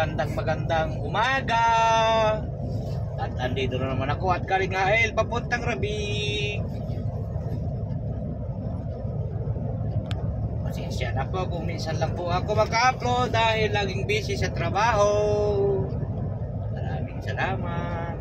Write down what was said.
magandang magandang umaga. At andito na naman ako at Kalingael papuntang Rabing. Pasensya na po kung minsan lang po ako maka-upload dahil laging busy sa trabaho. Maraming salamat.